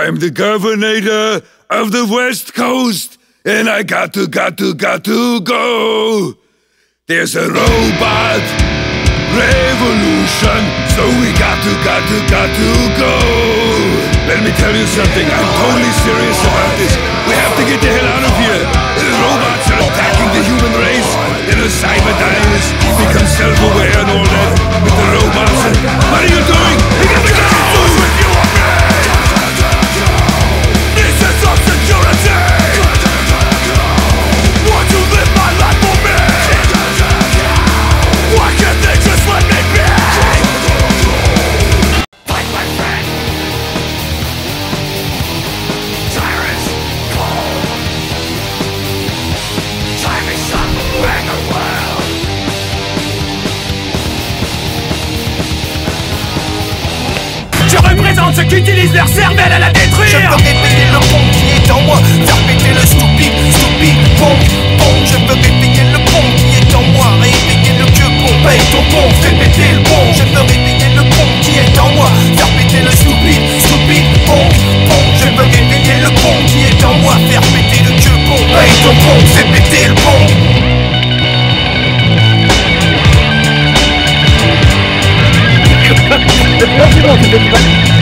I'm the governor of the West Coast, and I got to, got to, got to go. There's a robot revolution, so we got to, got to, got to go. Let me tell you something, I'm totally serious about this. We have ceux qui utilisent leur cervelle à la détruire. Je veux réveiller le pont qui est en moi Faire péter le stupide, stupide pont, pont. Je veux réveiller le pont qui est en moi Réveiller le vieux pont, paye ton pont Fais péter le pont. Je veux réveiller le pont qui est en moi Faire péter le stupide, stupide pont, pont. Je veux réveiller le pont qui est en moi Faire péter le vieux pont, paye ton pont Fais péter le pont. Bon,